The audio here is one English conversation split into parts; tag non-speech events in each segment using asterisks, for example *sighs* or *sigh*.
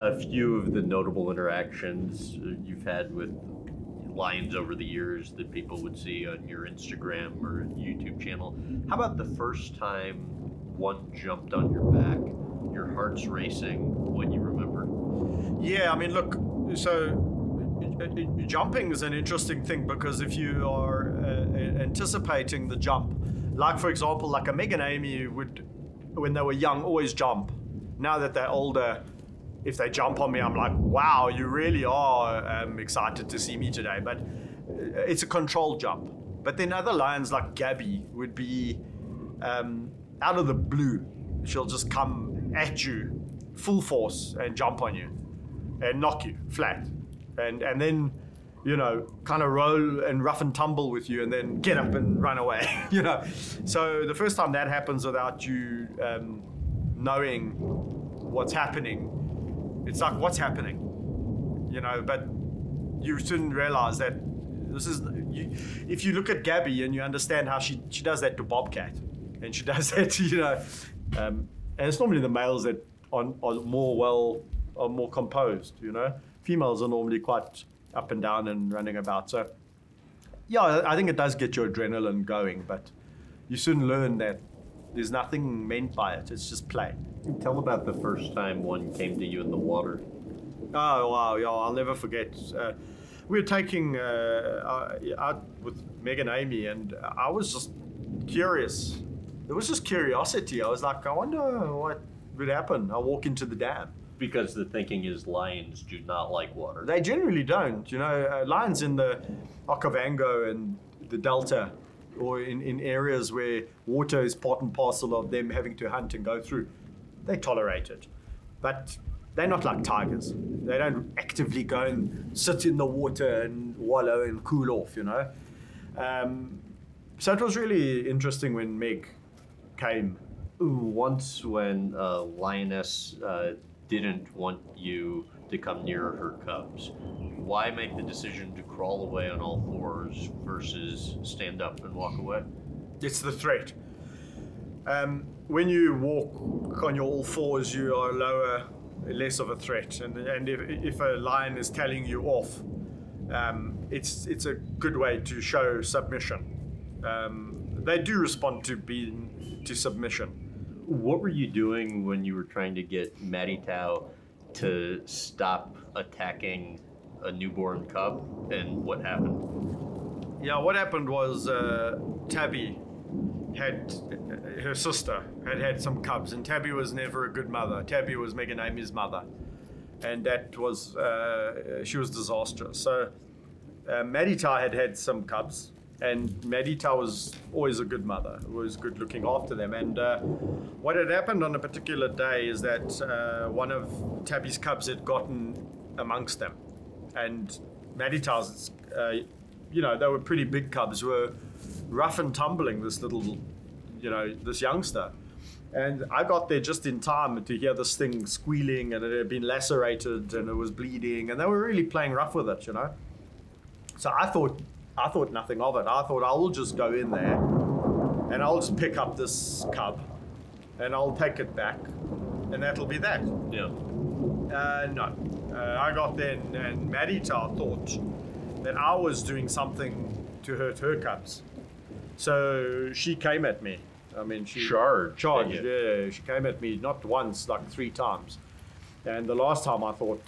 A few of the notable interactions uh, you've had with lions over the years that people would see on your Instagram or YouTube channel. How about the first time one jumped on your back? Your heart's racing when you remember. Yeah, I mean, look, so uh, uh, jumping is an interesting thing because if you are uh, anticipating the jump, like for example, like a Meg and Amy would, when they were young, always jump. Now that they're older, if they jump on me, I'm like, wow, you really are um, excited to see me today. But uh, it's a controlled jump. But then other lions like Gabby would be um, out of the blue. She'll just come at you full force and jump on you and knock you flat. And, and then, you know, kind of roll and rough and tumble with you and then get up and run away, *laughs* you know. So the first time that happens without you um, knowing what's happening, it's like, what's happening? You know, but you soon realize that this is, you, if you look at Gabby and you understand how she, she does that to Bobcat, and she *laughs* does that, to, you know, um, and it's normally the males that are, are more well, are more composed, you know. Females are normally quite up and down and running about. So, yeah, I think it does get your adrenaline going, but you soon learn that there's nothing meant by it. It's just play. Tell about the first time one came to you in the water. Oh wow, yeah, I'll never forget. Uh, we were taking uh, out with Meg and Amy, and I was just curious. It was just curiosity. I was like, I wonder what would happen. I walk into the dam. Because the thinking is lions do not like water. They generally don't. You know, uh, lions in the Okavango and the Delta, or in, in areas where water is part and parcel of them having to hunt and go through, they tolerate it. But they're not like tigers. They don't actively go and sit in the water and wallow and cool off, you know. Um, so it was really interesting when Meg came. Once, when uh, Lioness uh, didn't want you to come near her cubs, why make the decision to crawl away on all fours versus stand up and walk away? It's the threat. Um, when you walk on your all fours, you are lower, less of a threat. And, and if, if a lion is telling you off, um, it's, it's a good way to show submission. Um, they do respond to being to submission. What were you doing when you were trying to get Maditau to stop attacking a newborn cub, and what happened? Yeah, what happened was uh, Tabby had uh, her sister had had some cubs, and Tabby was never a good mother. Tabby was Meg and Amy's mother, and that was uh, she was disastrous. So uh, Maditau had had some cubs, and Maditau was always a good mother, was good looking after them. And uh, what had happened on a particular day is that uh, one of Tabby's cubs had gotten amongst them, and Maditau's, uh, you know, they were pretty big cubs, were rough and tumbling this little, you know, this youngster. And I got there just in time to hear this thing squealing and it had been lacerated and it was bleeding and they were really playing rough with it, you know. So I thought I thought nothing of it. I thought I will just go in there and I'll just pick up this cub and I'll take it back and that'll be that. Yeah. Uh, no. Uh, I got there and, and Maditau thought that I was doing something to hurt her cubs. So she came at me. I mean, she Charged, Charged, yeah. She came at me not once, like three times. And the last time I thought,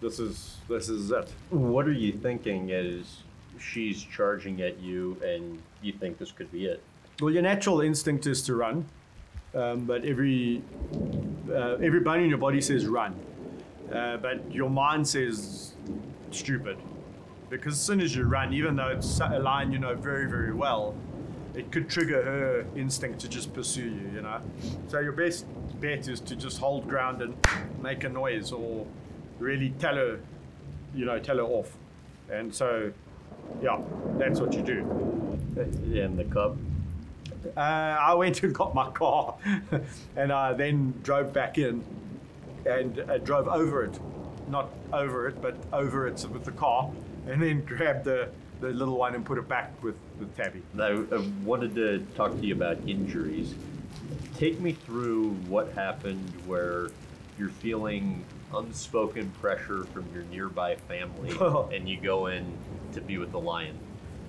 this is this is it. What are you thinking as she's charging at you and you think this could be it? Well, your natural instinct is to run, um, but every uh, every bone in your body says run, uh, but your mind says stupid, because as soon as you run, even though it's a line you know very very well, it could trigger her instinct to just pursue you. You know, so your best bet is to just hold ground and make a noise, or really tell her, you know, tell her off, and so yeah, that's what you do. And the cub? Uh, I went and *laughs* got my car *laughs* and I then drove back in and uh, drove over it. Not over it, but over it with the car and then *laughs* grabbed the, the little one and put it back with, with Tabby. I, I wanted to talk to you about injuries. Take me through what happened where you're feeling unspoken pressure from your nearby family, and you go in to be with the lion.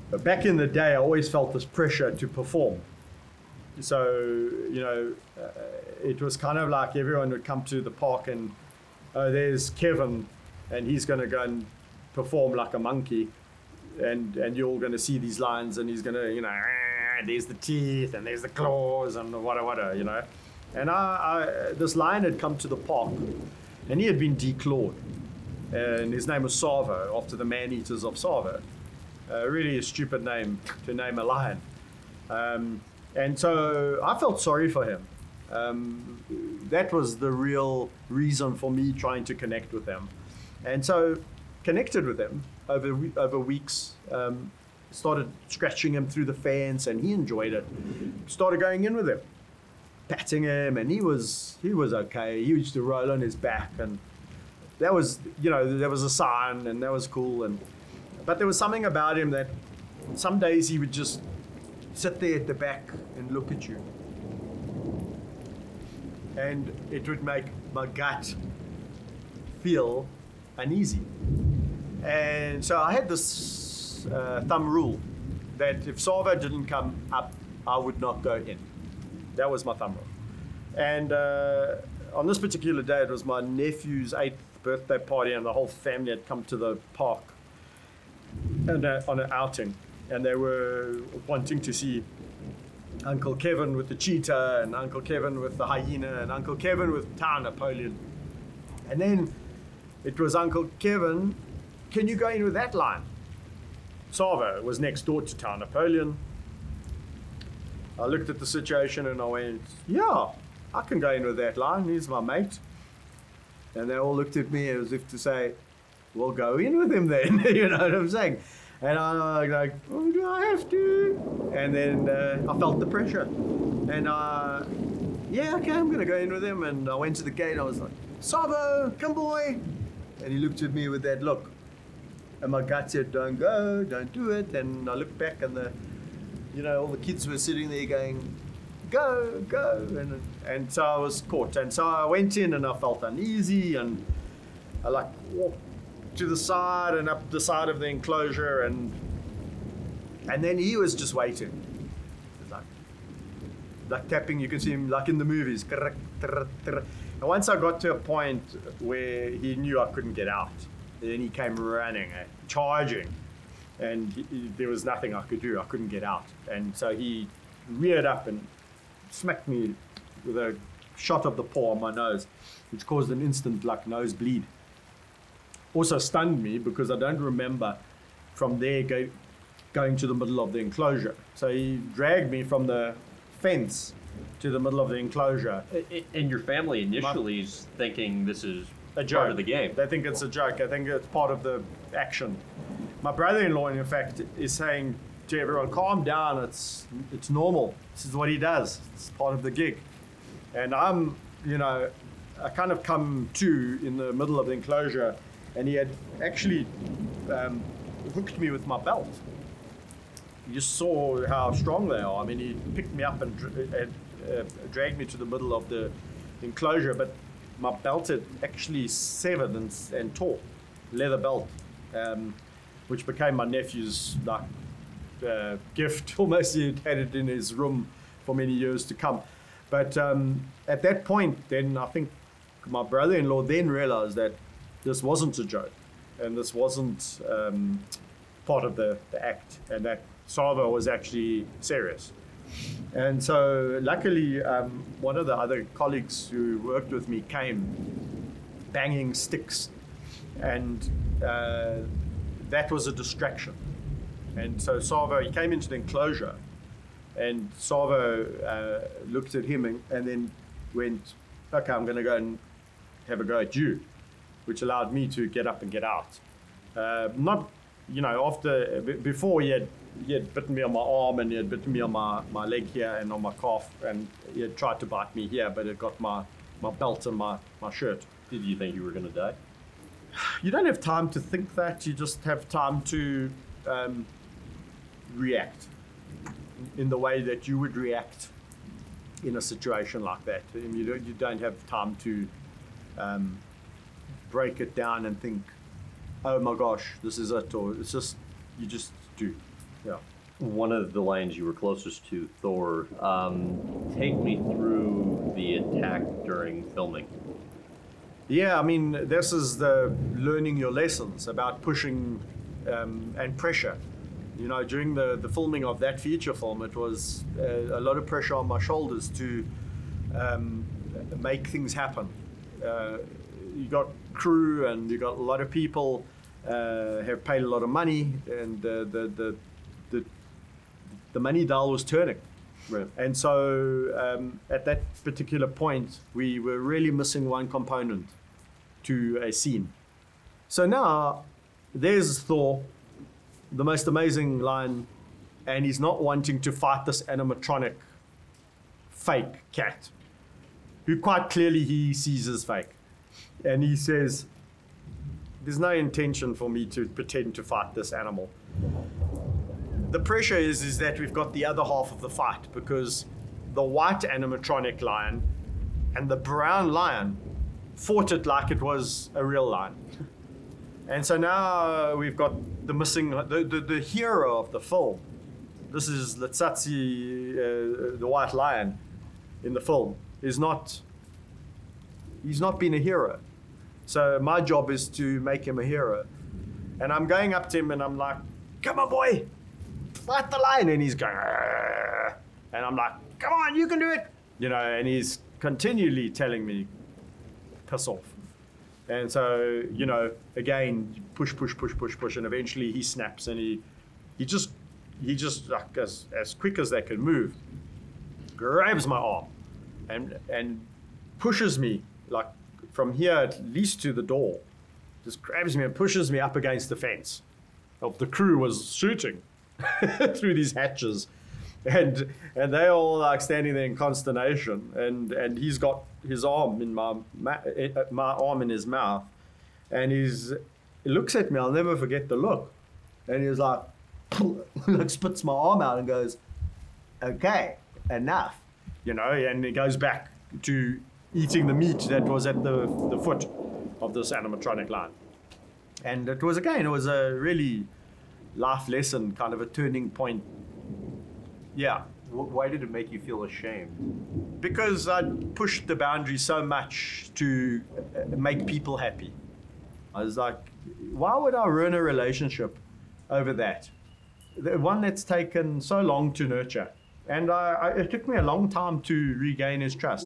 But back in the day, I always felt this pressure to perform. So, you know, uh, it was kind of like everyone would come to the park and, oh, there's Kevin, and he's going to go and perform like a monkey. And, and you're all going to see these lions, and he's going to, you know, "Ah, there's the teeth, and there's the claws, and whatever, whatever, you know. And I, I, this lion had come to the park, and he had been declawed. And his name was Tsavo, after the man eaters of Tsavo. Uh, really a stupid name to name a lion. Um, and so I felt sorry for him. Um, that was the real reason for me trying to connect with them. And so connected with him over, over weeks. Um, started scratching him through the fence and he enjoyed it. Started going in with him, patting him and he was, he was okay. He used to roll on his back and that was, you know, there was a sign and that was cool. And but there was something about him that some days he would just sit there at the back and look at you. And it would make my gut feel uneasy. And so I had this uh, thumb rule that if Tsavo didn't come up, I would not go in. That was my thumb rule. And uh, on this particular day, it was my nephew's eighth birthday party, and the whole family had come to the park and, uh, on an outing, and they were wanting to see Uncle Kevin with the cheetah, and Uncle Kevin with the hyena, and Uncle Kevin with Tau and Napoleon. And then it was Uncle Kevin, can you go in with that line? Tsavo was next door to Tau and Napoleon. I looked at the situation and I went, yeah, I can go in with that line. He's my mate. And they all looked at me as if to say, well, go in with him then. *laughs* you know what I'm saying? And I was like, oh, do I have to? And then uh, I felt the pressure. And uh, yeah, okay, I'm going to go in with him. And I went to the gate. I was like, Tsavo, come boy. And he looked at me with that look. And my gut said, don't go, don't do it. And I looked back and the, you know, all the kids were sitting there going, go, go. And, and so I was caught. And so I went in and I felt uneasy and I like walked to the side and up the side of the enclosure and and then he was just waiting. Like like tapping, you can see him like in the movies. And once I got to a point where he knew I couldn't get out, then he came running, eh, charging, and he, he- there was nothing I could do. I couldn't get out, and so he reared up and smacked me with a shot of the paw on my nose, which caused an instant like nosebleed. Also stunned me because I don't remember from there go, going to the middle of the enclosure. So he dragged me from the fence to the middle of the enclosure. And your family initially is thinking this is A joke. part of the game. They think it's a joke. I think it's part of the action. My brother-in-law, in fact, is saying to everyone, "Calm down. It's it's normal. This is what he does. It's part of the gig." And I'm, you know, I kind of come to in the middle of the enclosure, and he had actually um, hooked me with my belt. You saw how strong they are. I mean, he picked me up and, and uh, dragged me to the middle of the enclosure, but my belt had actually severed and, and tore, leather belt, um, which became my nephew's like uh, gift. *laughs* Almost he had it in his room for many years to come. But um, at that point, then I think my brother-in-law then realized that this wasn't a joke, and this wasn't um, part of the, the act, and that Tsavo was actually serious. And so, luckily, um, one of the other colleagues who worked with me came banging sticks, and uh, that was a distraction. And so, Tsavo, he came into the enclosure, and Tsavo uh, looked at him and, and then went, Okay, I'm going to go and have a go at you, which allowed me to get up and get out. Uh, not, you know, after, b- before he had, he had bitten me on my arm and he had bitten me on my, my leg here and on my calf, and he had tried to bite me here, but it got my, my belt and my, my shirt. Did you think you were going to die? *sighs* You don't have time to think that, you just have time to um, react in the way that you would react in a situation like that. You, don't, you don't have time to um, break it down and think, oh my gosh, this is it, or it's just you just do, yeah. One of the lions you were closest to, Thor. Um, take me through the attack during filming. Yeah, I mean, this is the learning your lessons about pushing um, and pressure. You know, during the, the filming of that feature film, it was uh, a lot of pressure on my shoulders to um, make things happen. Uh, you got crew and you got a lot of people uh, have paid a lot of money, and the the the the, the money dial was turning. Right. And so um, at that particular point, we were really missing one component to a scene. So now there's Thor, the most amazing lion, and he's not wanting to fight this animatronic fake cat, who quite clearly he sees as fake. And he says, There's no intention for me to pretend to fight this animal the pressure is is that we've got the other half of the fight because the white animatronic lion and the brown lion fought it like it was a real lion. And so now we've got the missing the, the, the hero of the film. This is Letsatsi, uh, the white lion in the film, is not he's not been a hero. So my job is to make him a hero. And I'm going up to him and I'm like, come on boy, fight the lion. And he's going, "Arr." and I'm like, come on, you can do it. You know, and he's continually telling me, piss off. And so, you know, again, push, push, push, push, push, and eventually he snaps and he, he just, he just like as, as quick as they can move, grabs my arm, and and pushes me like from here at least to the door, just grabs me and pushes me up against the fence. Of the crew was shooting *laughs* through these hatches, and and they all like standing there in consternation, and and he's got his arm in my eh, my arm in his mouth, and he's he looks at me. I'll never forget the look, and he's like, *laughs* like spits my arm out and goes, "Okay, enough," you know, and he goes back to eating the meat that was at the the foot of this animatronic lion, and it was again it was a really life lesson, kind of a turning point. Yeah, Why did it make you feel ashamed? because I pushed the boundary so much to uh, make people happy. I was like, why would I ruin a relationship over that? The one that's taken so long to nurture. And I, I, it took me a long time to regain his trust.